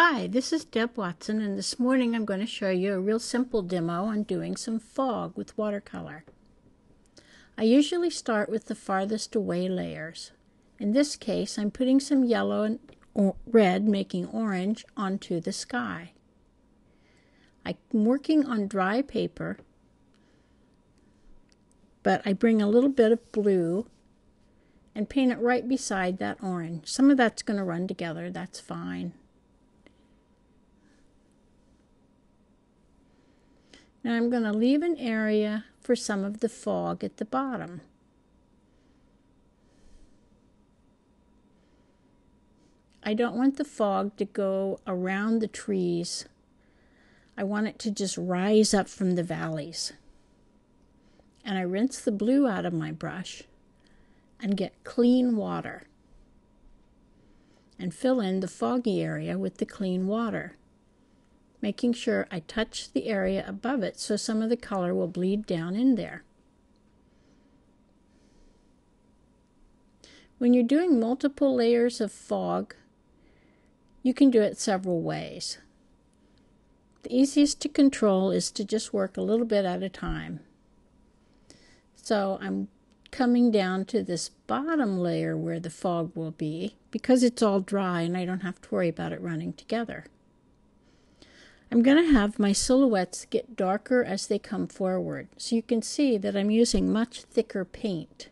Hi, this is Deb Watson, and this morning I'm going to show you a real simple demo on doing some fog with watercolor. I usually start with the farthest away layers. In this case, I'm putting some yellow and red, making orange, onto the sky. I'm working on dry paper, but I bring a little bit of blue and paint it right beside that orange. Some of that's going to run together, that's fine. Now I'm going to leave an area for some of the fog at the bottom. I don't want the fog to go around the trees. I want it to just rise up from the valleys. And I rinse the blue out of my brush and get clean water and fill in the foggy area with the clean water making sure I touch the area above it so some of the color will bleed down in there. When you're doing multiple layers of fog, you can do it several ways. The easiest to control is to just work a little bit at a time. So I'm coming down to this bottom layer where the fog will be because it's all dry and I don't have to worry about it running together. I'm going to have my silhouettes get darker as they come forward. So you can see that I'm using much thicker paint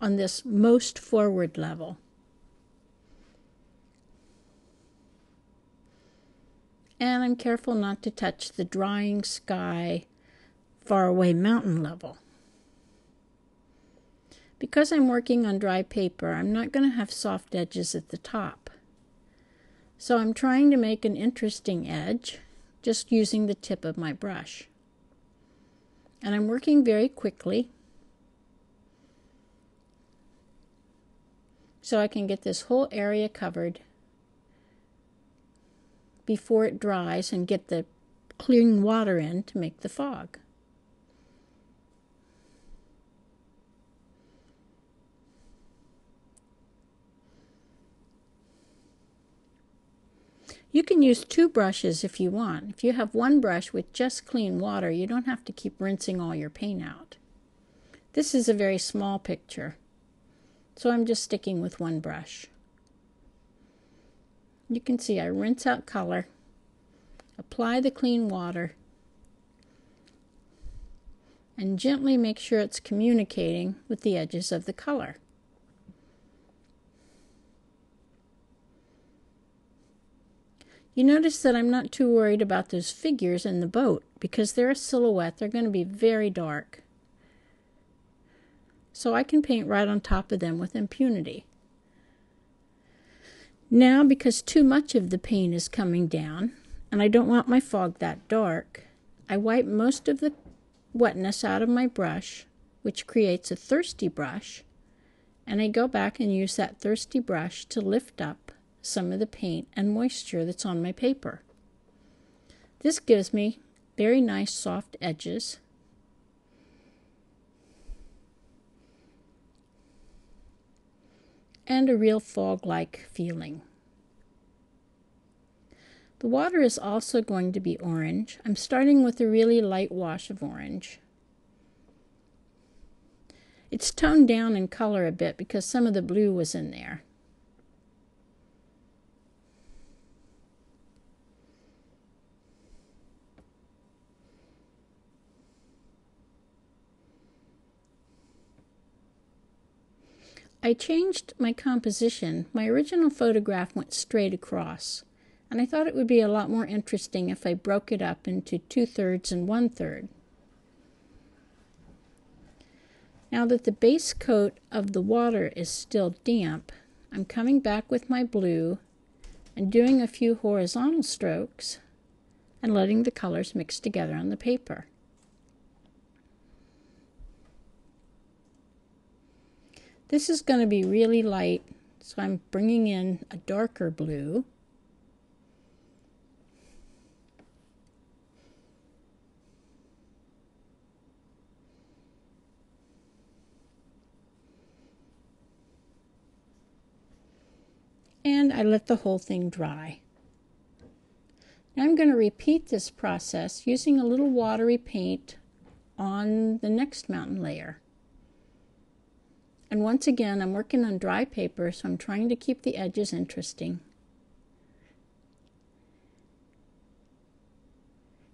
on this most forward level. And I'm careful not to touch the drying sky far away mountain level. Because I'm working on dry paper, I'm not going to have soft edges at the top. So I'm trying to make an interesting edge just using the tip of my brush. And I'm working very quickly so I can get this whole area covered before it dries and get the clean water in to make the fog. You can use two brushes if you want. If you have one brush with just clean water, you don't have to keep rinsing all your paint out. This is a very small picture, so I'm just sticking with one brush. You can see I rinse out color, apply the clean water, and gently make sure it's communicating with the edges of the color. You notice that I'm not too worried about those figures in the boat because they're a silhouette. They're going to be very dark. So I can paint right on top of them with impunity. Now, because too much of the paint is coming down, and I don't want my fog that dark, I wipe most of the wetness out of my brush, which creates a thirsty brush, and I go back and use that thirsty brush to lift up some of the paint and moisture that's on my paper. This gives me very nice soft edges. And a real fog-like feeling. The water is also going to be orange. I'm starting with a really light wash of orange. It's toned down in color a bit because some of the blue was in there. I changed my composition. My original photograph went straight across, and I thought it would be a lot more interesting if I broke it up into two-thirds and one-third. Now that the base coat of the water is still damp, I'm coming back with my blue and doing a few horizontal strokes and letting the colors mix together on the paper. This is going to be really light, so I'm bringing in a darker blue. And I let the whole thing dry. Now I'm going to repeat this process using a little watery paint on the next mountain layer. And once again, I'm working on dry paper, so I'm trying to keep the edges interesting.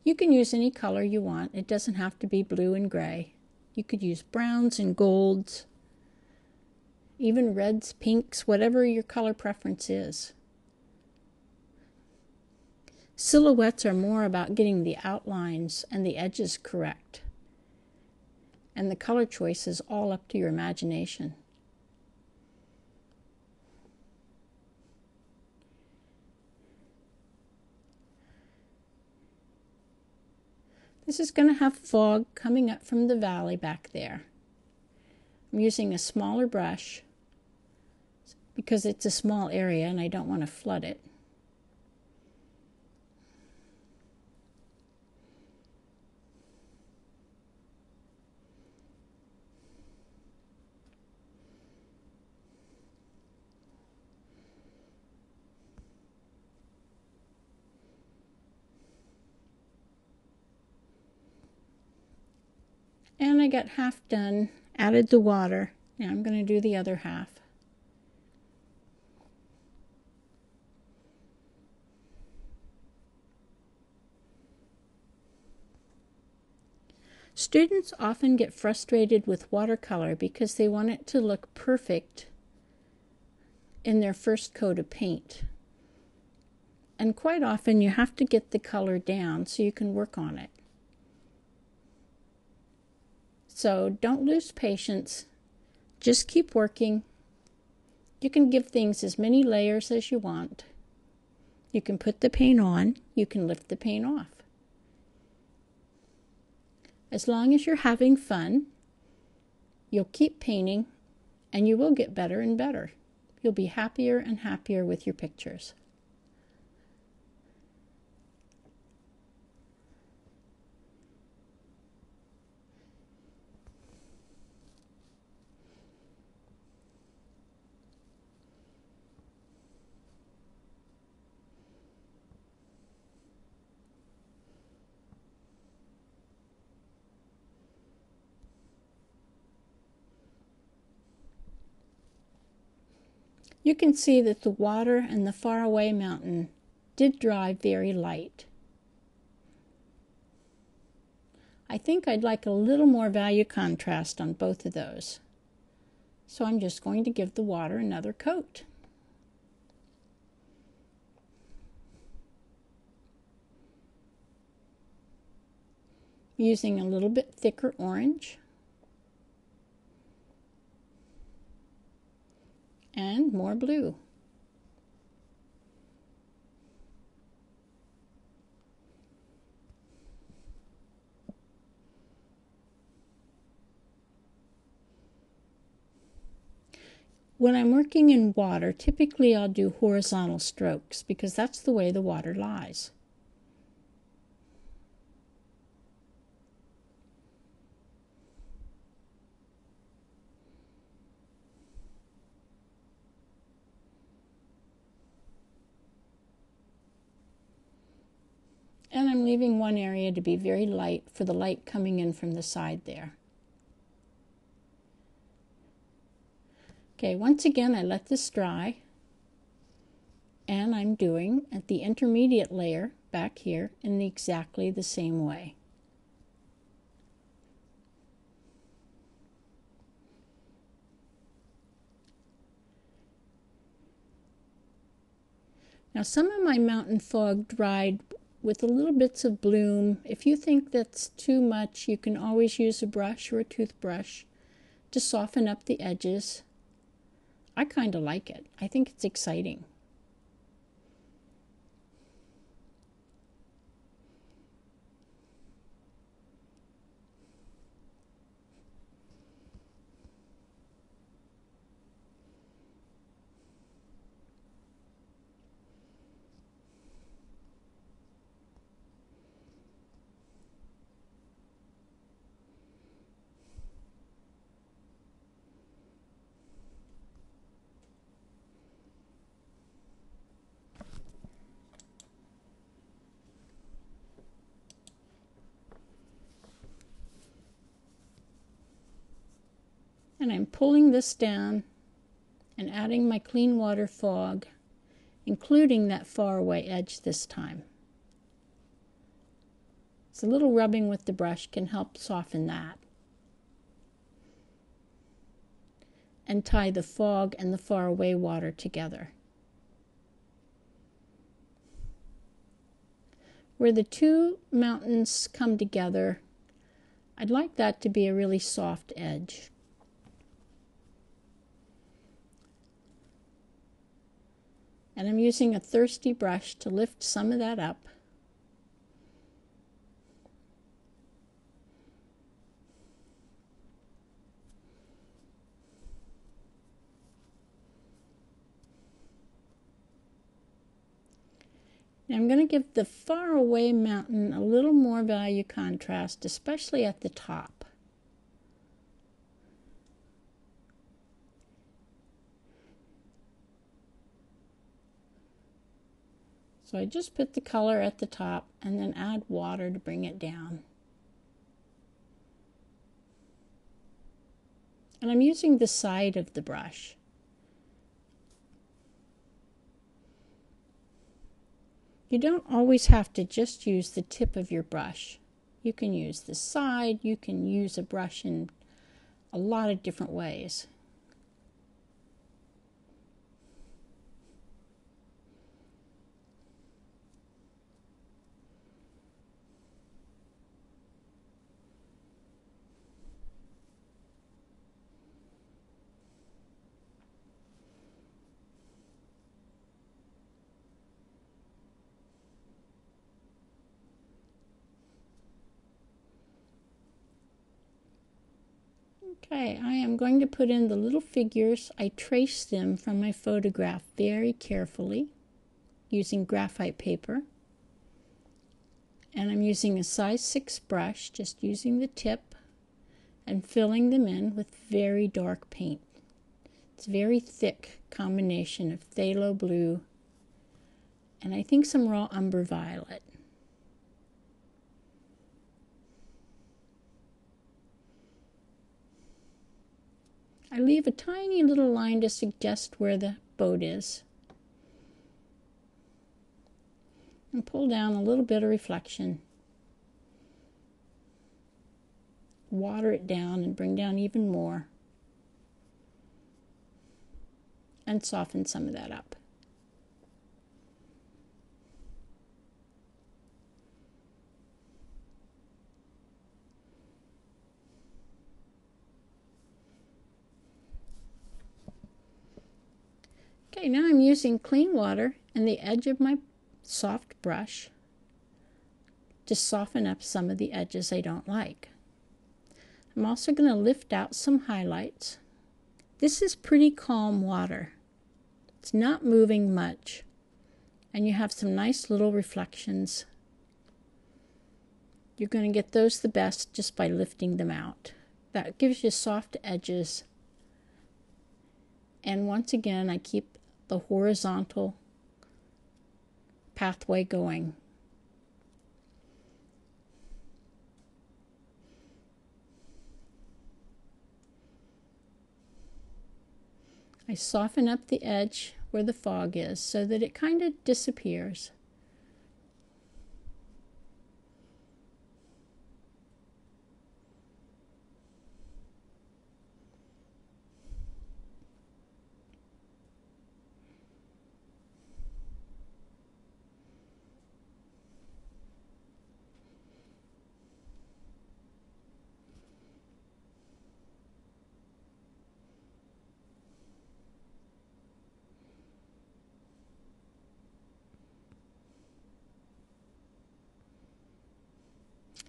You can use any color you want. It doesn't have to be blue and gray. You could use browns and golds, even reds, pinks, whatever your color preference is. Silhouettes are more about getting the outlines and the edges correct. And the color choice is all up to your imagination. This is going to have fog coming up from the valley back there. I'm using a smaller brush because it's a small area and I don't want to flood it. And I got half done, added the water. Now I'm going to do the other half. Students often get frustrated with watercolor because they want it to look perfect in their first coat of paint. And quite often you have to get the color down so you can work on it. So don't lose patience. Just keep working. You can give things as many layers as you want. You can put the paint on, you can lift the paint off. As long as you're having fun, you'll keep painting and you will get better and better. You'll be happier and happier with your pictures. You can see that the water and the faraway mountain did dry very light. I think I'd like a little more value contrast on both of those. So I'm just going to give the water another coat. Using a little bit thicker orange. And more blue. When I'm working in water, typically I'll do horizontal strokes because that's the way the water lies. And I'm leaving one area to be very light for the light coming in from the side there. Okay, once again, I let this dry. And I'm doing at the intermediate layer back here in exactly the same way. Now some of my mountain fog dried with the little bits of bloom. If you think that's too much, you can always use a brush or a toothbrush to soften up the edges. I kind of like it. I think it's exciting. I'm pulling this down and adding my clean water fog, including that far away edge this time. So a little rubbing with the brush can help soften that. And tie the fog and the far away water together. Where the two mountains come together, I'd like that to be a really soft edge. And I'm using a thirsty brush to lift some of that up. Now I'm going to give the far away mountain a little more value contrast, especially at the top. So I just put the color at the top and then add water to bring it down. And I'm using the side of the brush. You don't always have to just use the tip of your brush. You can use the side, you can use a brush in a lot of different ways. Okay, I am going to put in the little figures. I traced them from my photograph very carefully using graphite paper. And I'm using a size 6 brush, just using the tip and filling them in with very dark paint. It's a very thick combination of phthalo blue and I think some raw umber violet. I leave a tiny little line to suggest where the boat is. And pull down a little bit of reflection. Water it down and bring down even more. And soften some of that up. Okay, now I'm using clean water and the edge of my soft brush to soften up some of the edges I don't like. I'm also going to lift out some highlights. This is pretty calm water. It's not moving much. And you have some nice little reflections. You're going to get those the best just by lifting them out. That gives you soft edges. And once again, I keep the horizontal pathway going. I soften up the edge where the fog is so that it kind of disappears.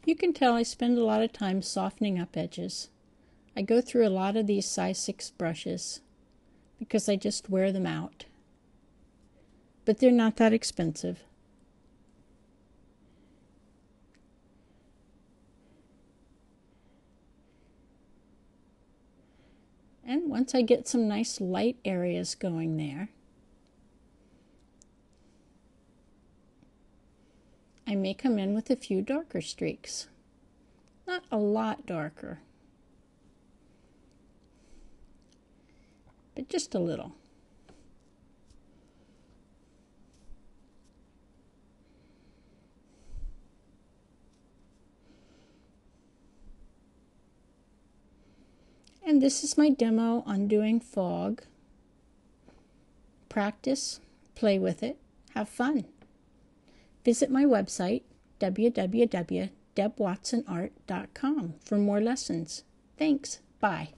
You can tell I spend a lot of time softening up edges. I go through a lot of these size 6 brushes because I just wear them out. But they're not that expensive. And once I get some nice light areas going there, I may come in with a few darker streaks. Not a lot darker. but just a little. And this is my demo on doing fog. Practice, play with it, have fun. Visit my website, www.debwatsonart.com, for more lessons. Thanks. Bye.